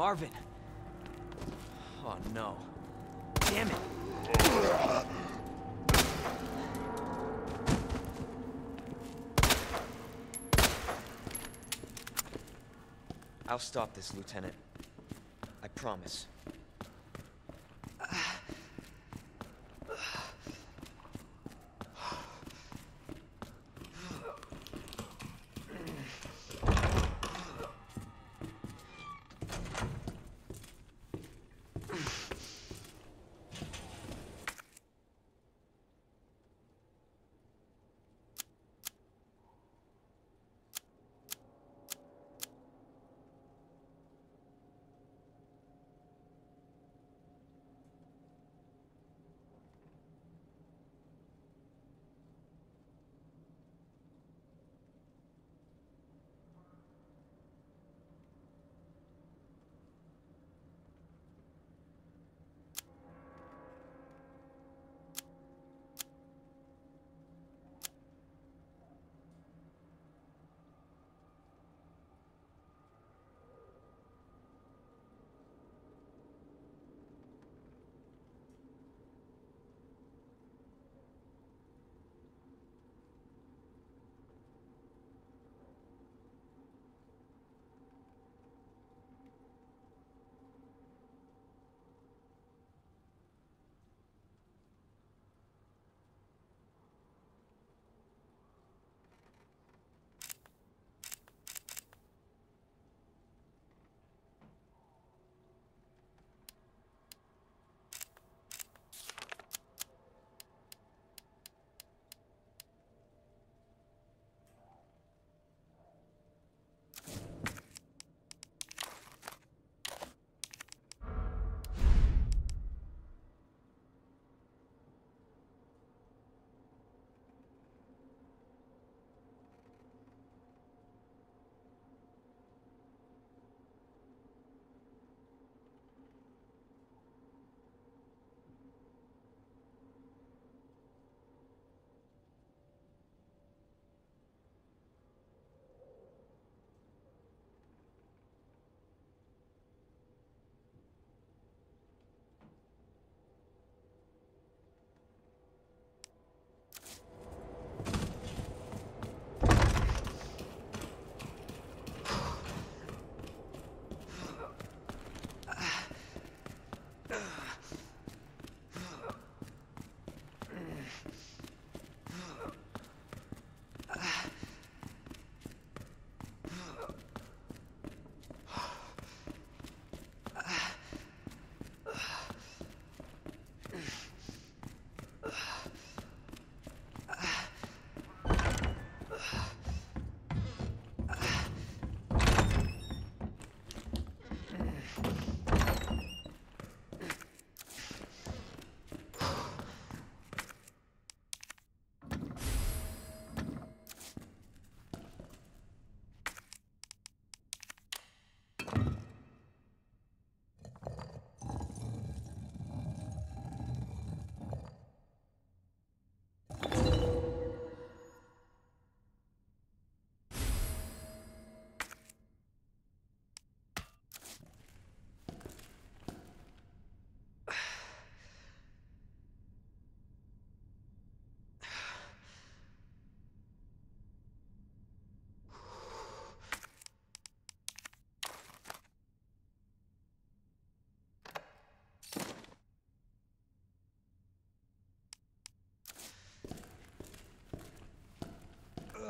Marvin. Oh no. Damn it. I'll stop this, Lieutenant. I promise.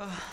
Ugh.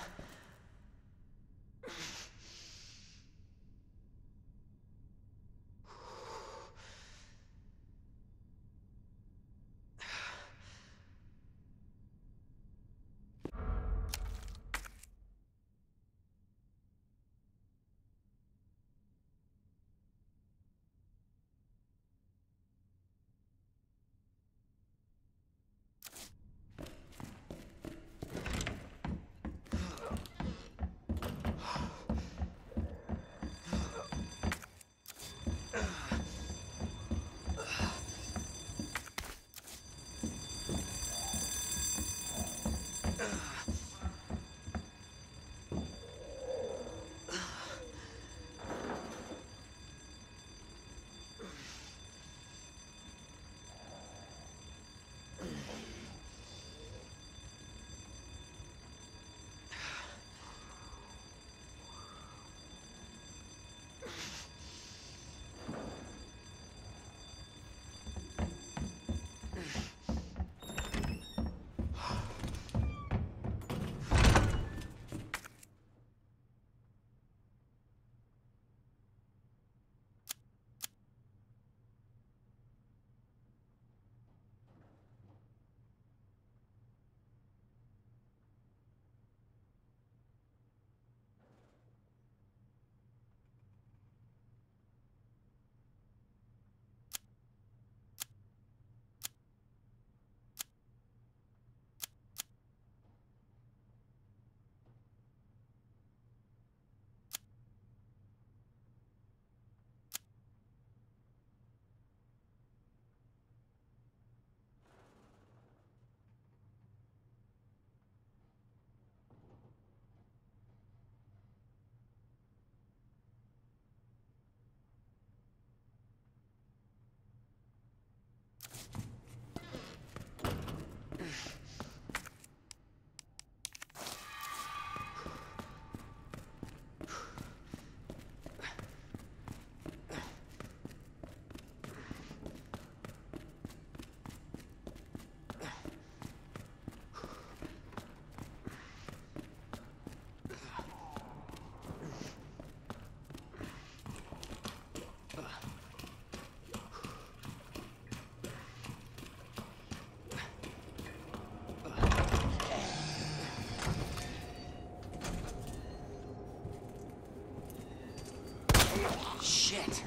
Shit.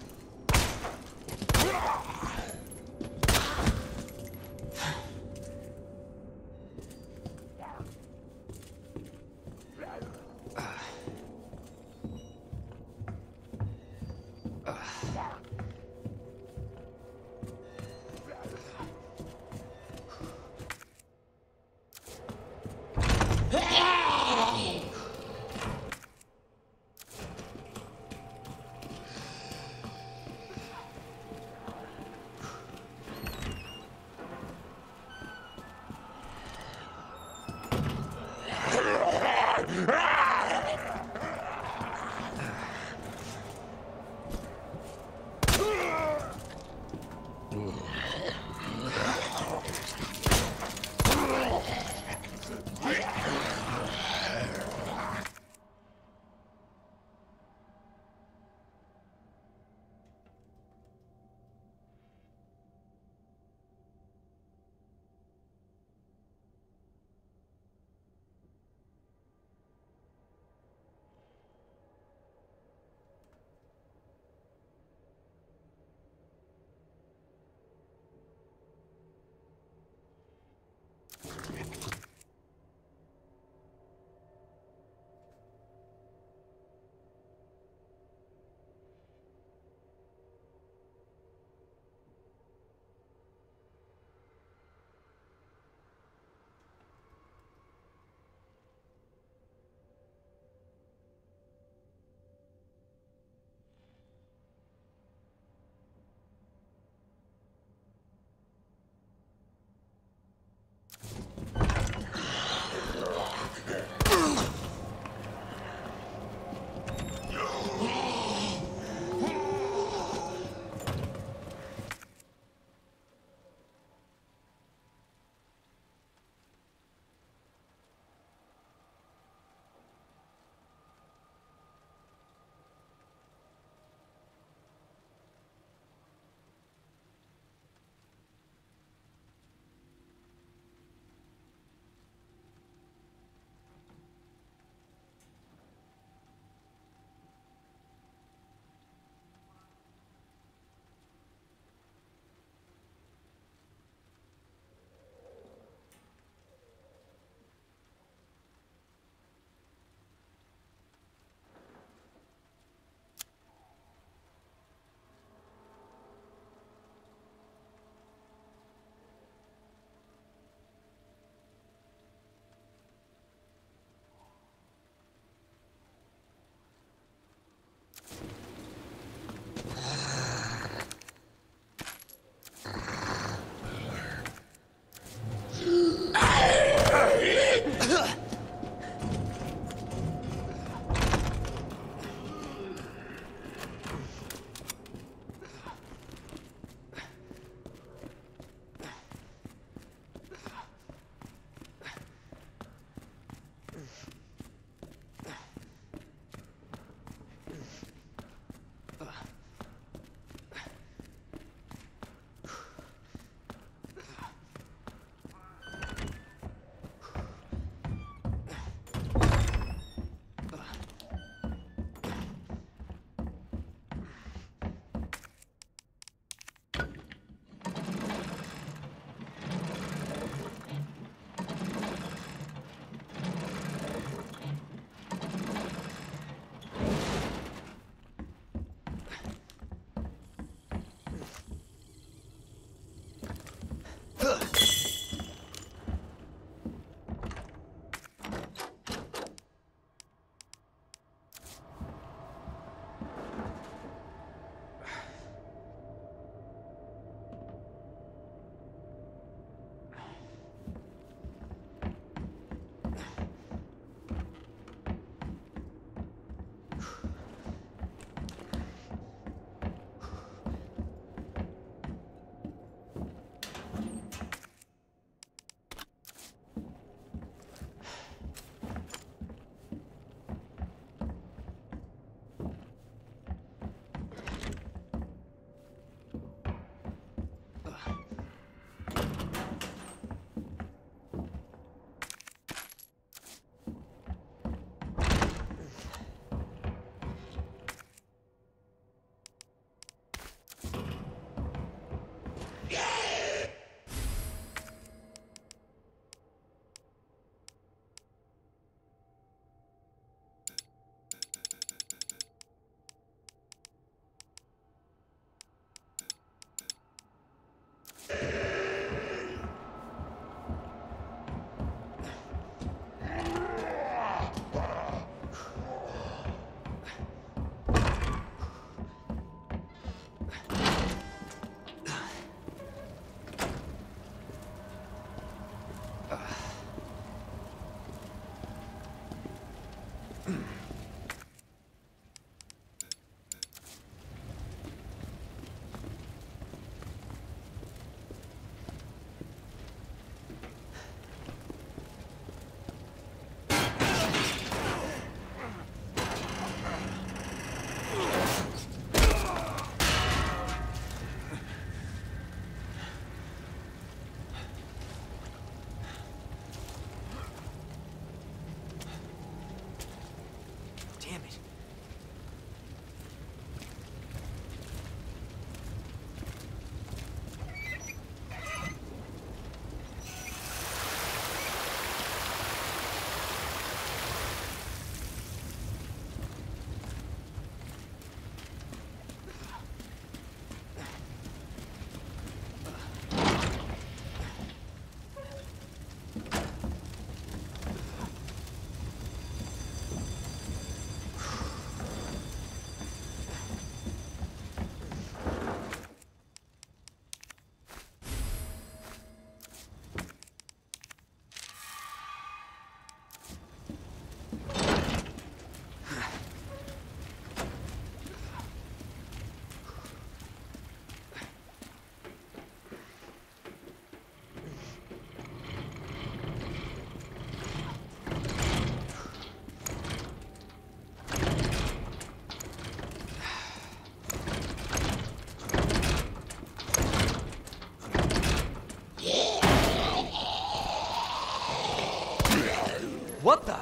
derrota?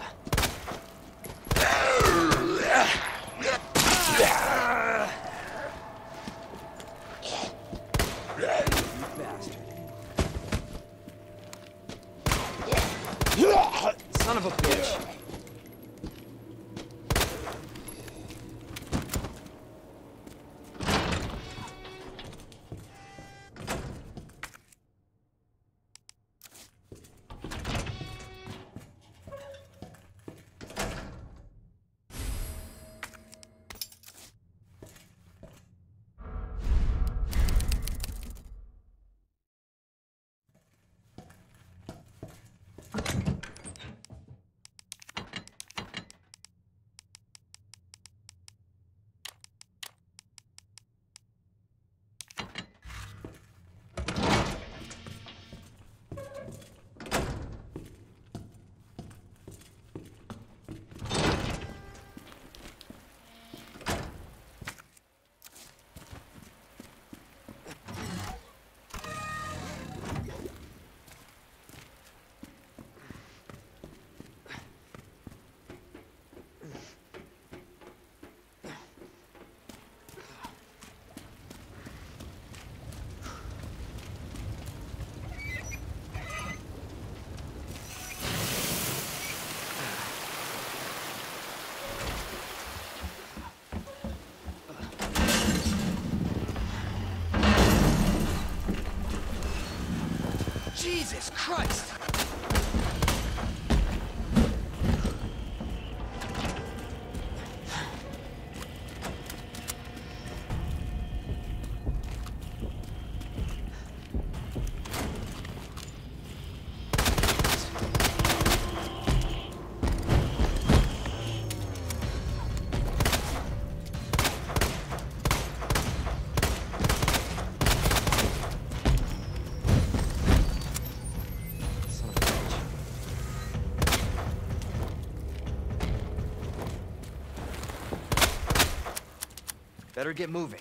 Better get moving.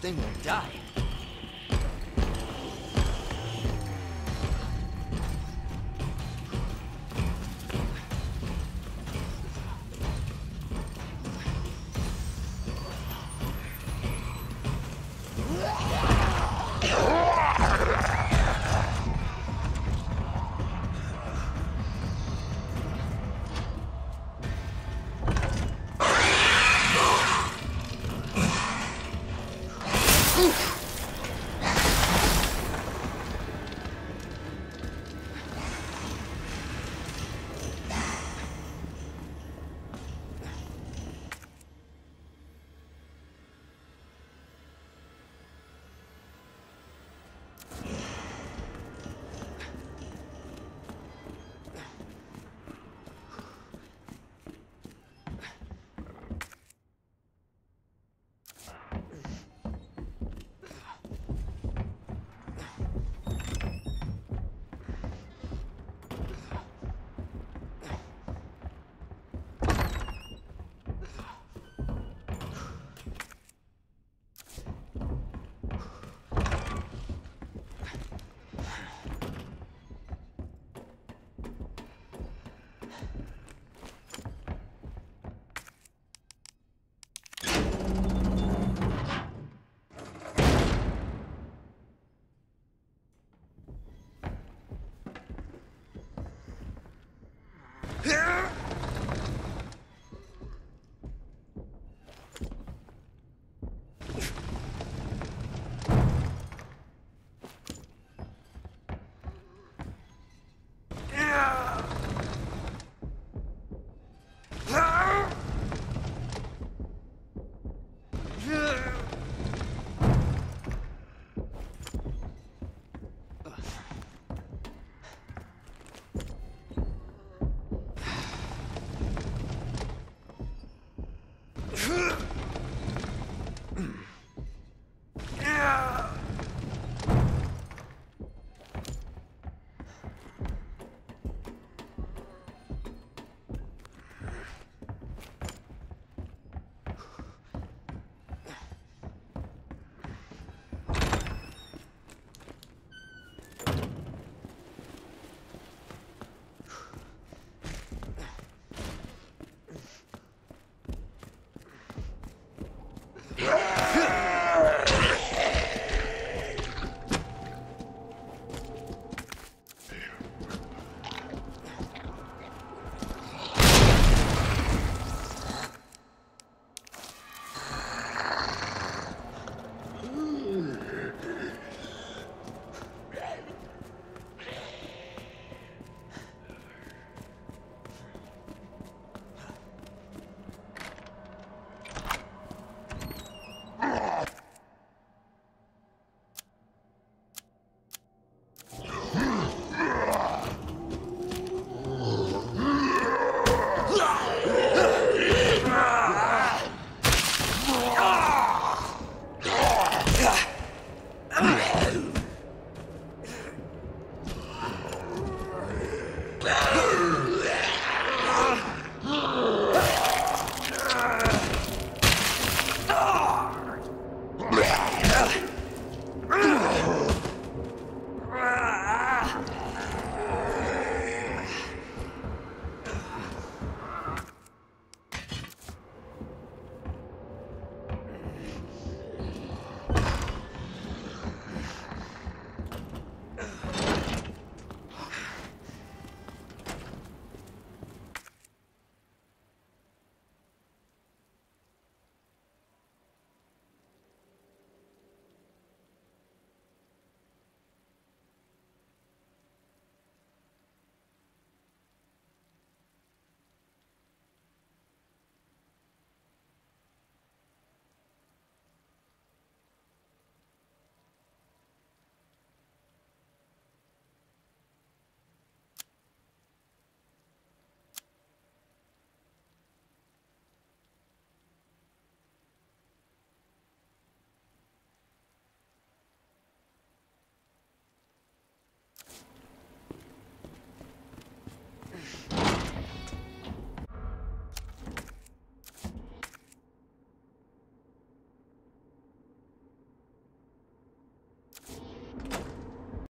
Thing won't die.